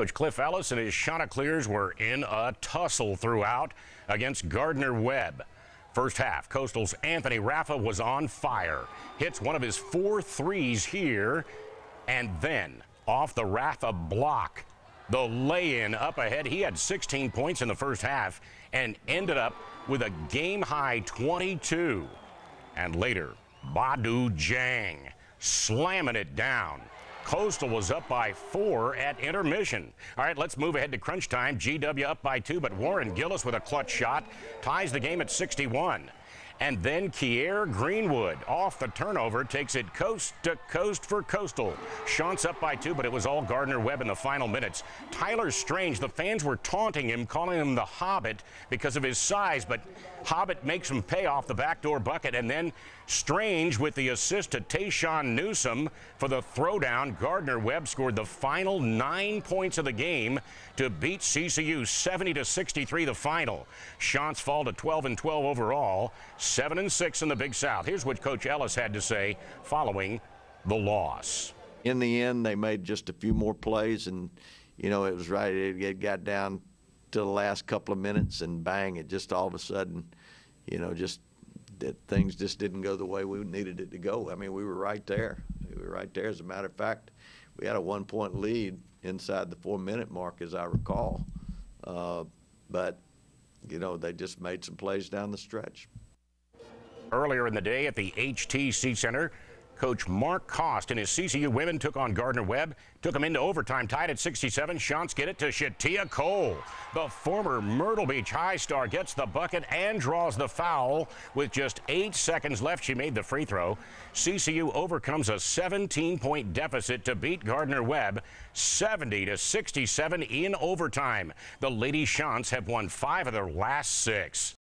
Coach Cliff Ellis and his Chanticleers were in a tussle throughout against Gardner Webb. First half, Coastal's Anthony Raffa was on fire. Hits one of his four threes here, and then off the Raffa block. The lay-in up ahead. He had 16 points in the first half and ended up with a game-high 22. And later, Badou Diagne slamming it down. Coastal was up by four at intermission. All right, let's move ahead to crunch time. GW up by two, but Warren Gillis with a clutch shot ties the game at 61. And then Kierre Greenwood off the turnover takes it coast to coast for Coastal. Shant's up by two, but it was all Gardner Webb in the final minutes. Tyler Strange, the fans were taunting him, calling him the Hobbit because of his size, but Hobbit makes him pay off the backdoor bucket. And then Strange with the assist to Tayshawn Newsom for the throwdown. Gardner Webb scored the final nine points of the game to beat CCU 70 to 63 the final. Shant's fall to 12 and 12 overall. 7 and 6 in the Big South. Here's what Coach Ellis had to say following the loss. In the end, they made just a few more plays, and you know it was right. It, got down to the last couple of minutes, and bang! It just all of a sudden, you know, just that things just didn't go the way we needed it to go. I mean, we were right there. We were right there. As a matter of fact, we had a one-point lead inside the four-minute mark, as I recall. Uh, but you know, they just made some plays down the stretch. Earlier in the day at the HTC Center, Coach Mark Cost and his CCU women took on Gardner Webb, took them into overtime, tied at 67. Shants get it to Shatia Cole. The former Myrtle Beach High star gets the bucket and draws the foul. With just eight seconds left, she made the free throw. CCU overcomes a 17-point deficit to beat Gardner Webb 70 to 67 in overtime. The Lady Shants have won five of their last six.